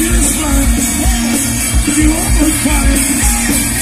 you're inspired, if you're more fire.